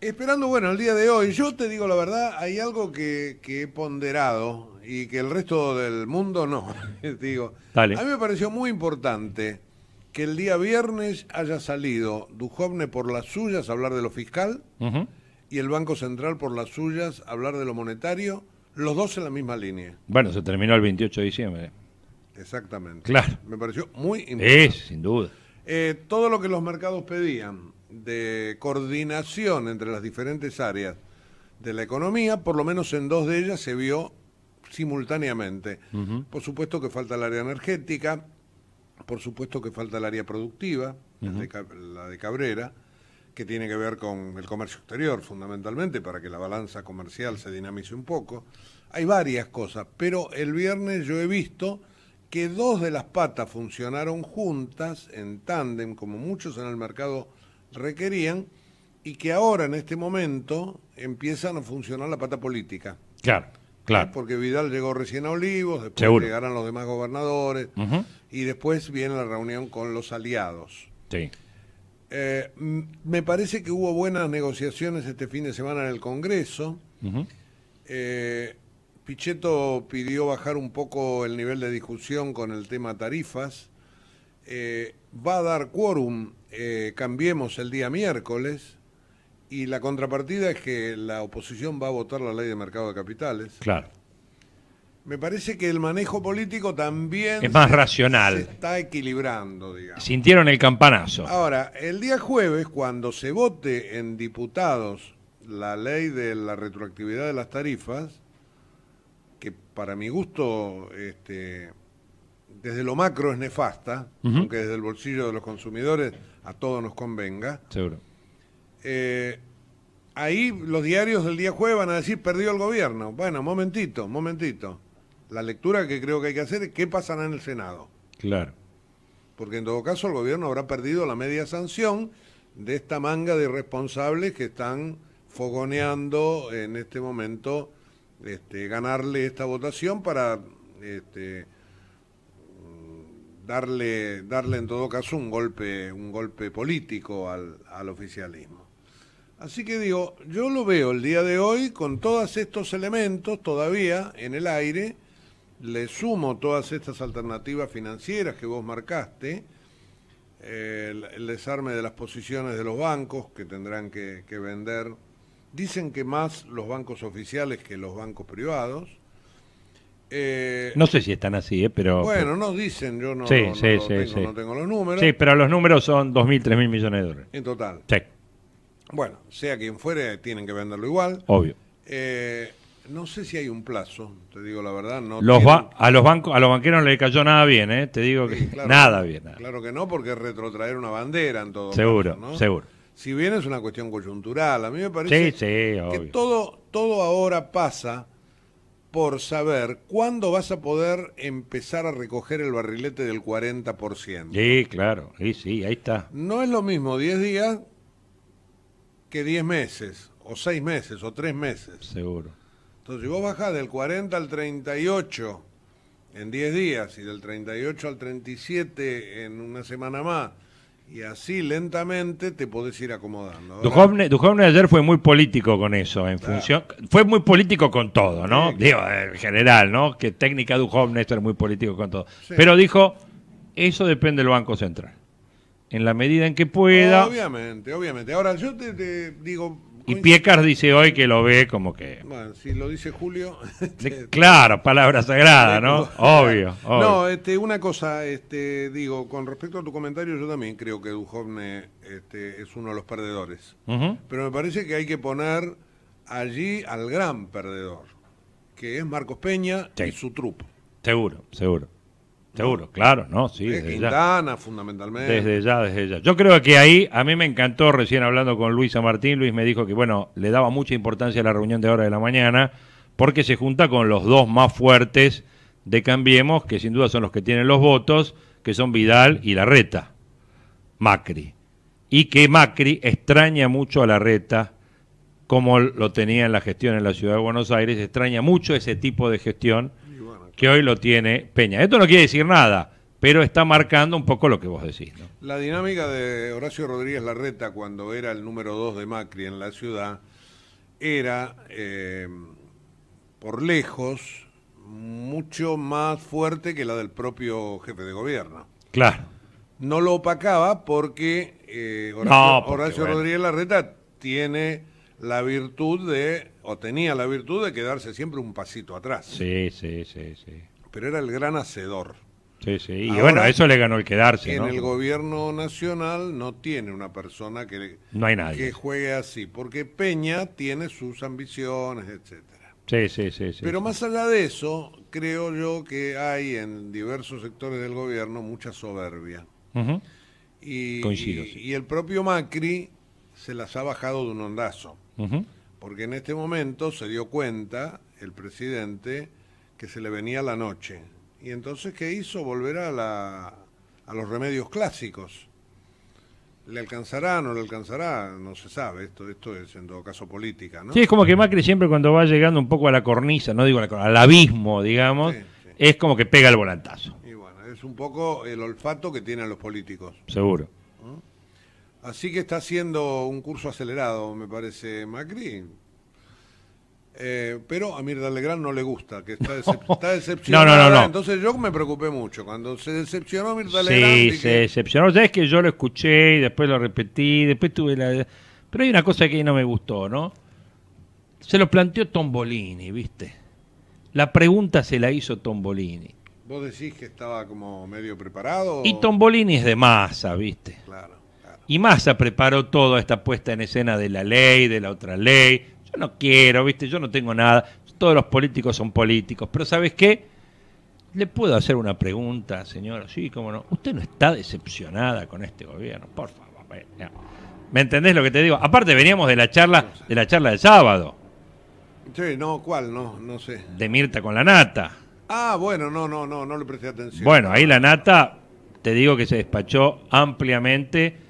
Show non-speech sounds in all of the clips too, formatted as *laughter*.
Esperando, bueno, el día de hoy, yo te digo la verdad, hay algo que, que he ponderado y que el resto del mundo no. *laughs* digo, Dale. a mí me pareció muy importante que el día viernes haya salido Dujovne por las suyas a hablar de lo fiscal y el Banco Central por las suyas a hablar de lo monetario, los dos en la misma línea. Bueno, se terminó el 28 de diciembre. Exactamente. Claro. Me pareció muy importante. Es, sin duda. Eh, todo lo que los mercados pedían de coordinación entre las diferentes áreas de la economía, por lo menos en dos de ellas se vio simultáneamente. Por supuesto que falta el área energética, por supuesto que falta el área productiva, la de Ca- la de Cabrera, que tiene que ver con el comercio exterior fundamentalmente, para que la balanza comercial se dinamice un poco. Hay varias cosas, pero el viernes yo he visto que dos de las patas funcionaron juntas, en tándem, como muchos en el mercado requerían, y que ahora en este momento empiezan a funcionar la pata política. Claro, claro. Porque Vidal llegó recién a Olivos, después Seguro. llegarán los demás gobernadores, y después viene la reunión con los aliados. Sí. Eh, me parece que hubo buenas negociaciones este fin de semana en el Congreso. Eh, Pichetto pidió bajar un poco el nivel de discusión con el tema tarifas. Eh, va a dar quórum, eh, cambiemos el día miércoles. Y la contrapartida es que la oposición va a votar la ley de mercado de capitales. Claro. Me parece que el manejo político también Es más se- racional. se está equilibrando, digamos. Sintieron el campanazo. Ahora, el día jueves, cuando se vote en diputados la ley de la retroactividad de las tarifas, que para mi gusto, este, desde lo macro es nefasta, aunque desde el bolsillo de los consumidores a todos nos convenga, Seguro. eh, ahí los diarios del día jueves van a decir perdió el gobierno. Bueno, momentito, momentito. La lectura que creo que hay que hacer es qué pasará en el Senado Claro. porque en todo caso el gobierno habrá perdido la media sanción de esta manga de irresponsables que están fogoneando en este momento este, ganarle esta votación para este, darle darle en todo caso un golpe un golpe político al, al oficialismo. Así que digo, yo lo veo el día de hoy con todos estos elementos todavía en el aire, le sumo todas estas alternativas financieras que vos marcaste, eh, el, desarme de las posiciones de los bancos que tendrán que vender, dicen que más los bancos oficiales que los bancos privados. Eh, No sé si están así, ¿eh? pero. bueno, nos dicen, yo no, Sí, no- no sí, sí, tengo, no los números, Sí, pero los números son 2.000, 3.000 millones de dólares. en total. Sí, Bueno, sea quien fuere, tienen que venderlo igual. obvio. Eh, no sé si hay un plazo, te digo la verdad. No Los tienen- a los bancos, a los banqueros no le cayó nada bien, ¿eh? Te digo que claro *laughs* nada no. bien. nada. Claro que no, porque retrotraer una bandera en todo Seguro, caso, ¿no? seguro. Si bien es una cuestión coyuntural, a mí me parece que obvio. todo, todo ahora pasa por saber cuándo vas a poder empezar a recoger el barrilete del 40%. Sí, claro. Sí, sí, ahí está. No es lo mismo 10 días que 10 meses, o 6 meses, o 3 meses. Seguro. Entonces, si vos bajás del 40 al 38 en 10 días y del 38 al 37 en una semana más, y así lentamente te podés ir acomodando. Duhovne, Duhovne ayer fue muy político con eso, en función, fue muy político con todo, ¿no? Sí, Digo, en general, ¿no? Que técnica Duhovne esto era muy político con todo. Sí. Pero dijo, eso depende del Banco Central. En la medida en que pueda. Obviamente, obviamente. Ahora, yo te, te digo... Y Piecas dice hoy que lo ve como que. Bueno, si lo dice Julio... *laughs* de- claro, palabra sagrada, *laughs* ¿no? Obvio, obvio. No, este, una cosa, este, digo, con respecto a tu comentario, yo también creo que Duhovne este, es uno de los perdedores. Pero me parece que hay que poner allí al gran perdedor, que es Marcos Peña Sí. y su trupo. Seguro, seguro. Seguro, claro, ¿no? Sí, Es desde ya. Fundamentalmente. Desde ya, desde ya. Yo creo que ahí, a mí me encantó, recién hablando con Luisa Martín, Luis me dijo que, bueno, le daba mucha importancia a la reunión de ahora de la mañana, porque se junta con los dos más fuertes de Cambiemos, que sin duda son los que tienen los votos, que son Vidal y Larreta, Macri. Y que Macri extraña mucho a Larreta, como lo tenía en la gestión en la ciudad de Buenos Aires, extraña mucho ese tipo de gestión que hoy lo tiene Peña. Esto no quiere decir nada, pero está marcando un poco lo que vos decís. ¿no? La dinámica de Horacio Rodríguez Larreta cuando era el número dos de Macri en la ciudad era, eh, por lejos, mucho más fuerte que la del propio jefe de gobierno. Claro. No lo opacaba porque eh, Horacio, No, porque, Horacio bueno. Rodríguez Larreta tiene la virtud de, o tenía la virtud de quedarse siempre un pasito atrás. Sí, sí, sí, sí. Pero era el gran hacedor. Sí, sí. Y Ahora, bueno, eso le ganó el quedarse, En ¿no? el gobierno nacional no tiene una persona que, No hay nadie. que juegue así, porque Peña tiene sus ambiciones, etcétera. Sí, sí, sí, sí. Pero más allá de eso, creo yo que hay en diversos sectores del gobierno mucha soberbia. Y, Coincido, y- sí. y el propio Macri se las ha bajado de un ondazo, Porque en este momento se dio cuenta el presidente que se le venía la noche. Y entonces, ¿qué hizo? Volver a, la, a los remedios clásicos. ¿Le alcanzará? ¿No le alcanzará? No se sabe. Esto, esto es en todo caso política, ¿no? Sí, es como que Macri siempre cuando va llegando un poco a la cornisa, no digo a la al abismo, digamos, Sí, sí. es como que pega el volantazo, Y bueno, es un poco el olfato que tienen los políticos. seguro. Así que está haciendo un curso acelerado, me parece, Macri. Eh, pero a Mirta Legrand no le gusta, que está, decep- *laughs* está decepcionada. No, no, no, no. Entonces yo me preocupé mucho. Cuando se decepcionó Mirta Legrand, Sí, se decepcionó. Sabes que yo lo escuché y después lo repetí, después tuve la... Pero hay una cosa que no me gustó, ¿no? Se lo planteó Tombolini, ¿viste? La pregunta se la hizo Tombolini. vos decís que estaba como medio preparado. Y Tombolini es de masa, ¿viste? Claro. Y Massa preparó toda esta puesta en escena de la ley, de la otra ley. Yo no quiero, ¿viste? Yo no tengo nada. Todos los políticos son políticos. Pero ¿sabes qué? ¿Le puedo hacer una pregunta, señora? Sí, cómo no. ¿Usted no está decepcionada con este gobierno? Por favor. ¿Me entendés lo que te digo? Aparte veníamos de la charla, de la charla del sábado, Sí, no, ¿cuál? No, no sé. de Mirta con la nata. Ah, bueno, no, no, no, no le presté atención. Bueno, ahí la nata, te digo que se despachó ampliamente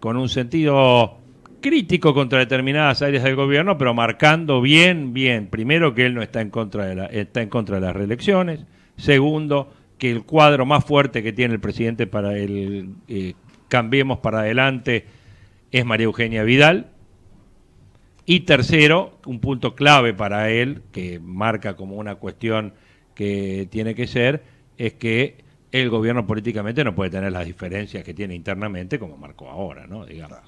con un sentido crítico contra determinadas áreas del gobierno, pero marcando bien, bien, primero que él no está en contra de la, está en contra de las reelecciones, segundo que el cuadro más fuerte que tiene el presidente para el eh, cambiemos para adelante es María Eugenia Vidal, y tercero, un punto clave para él, que marca como una cuestión que tiene que ser, es que el gobierno políticamente no puede tener las diferencias que tiene internamente como marcó ahora, ¿no? Digamos.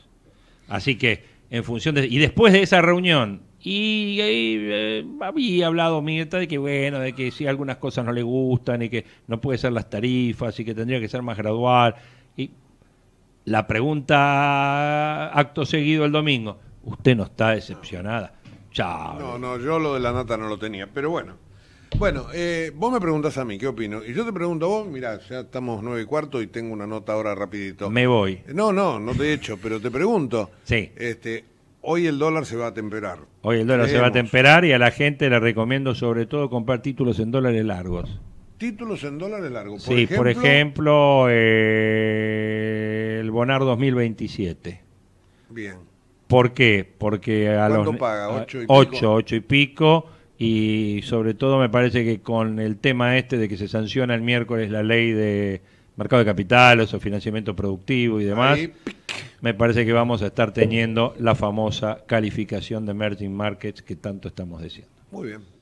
Así que, en función de... Y después de esa reunión, y ahí eh, había hablado Mirta de que, bueno, de que si algunas cosas no le gustan y que no puede ser las tarifas y que tendría que ser más gradual. Y la pregunta acto seguido el domingo, ¿usted no está decepcionada? Chao. No, no, yo lo de la nata no lo tenía, pero bueno. Bueno, eh, vos me preguntás a mí, ¿qué opino? Y yo te pregunto a vos, mirá, ya estamos nueve y cuarto y tengo una nota ahora rapidito. Me voy. No, no, no te he hecho, pero te pregunto. Sí. Este, hoy el dólar se va a temperar. Hoy el dólar se va a temperar y a la gente le recomiendo sobre todo comprar títulos en dólares largos. Títulos en dólares largos. sí, por ejemplo, eh, el Bonar 2027. Bien. ¿Por qué? Porque a ¿Cuánto los paga? ¿Ocho y pico? ocho, ocho y pico y sobre todo me parece que con el tema este de que se sanciona el miércoles la ley de mercado de capitales o financiamiento productivo y demás, Ahí, me parece que vamos a estar teniendo la famosa calificación de emerging markets que tanto estamos diciendo. Muy bien.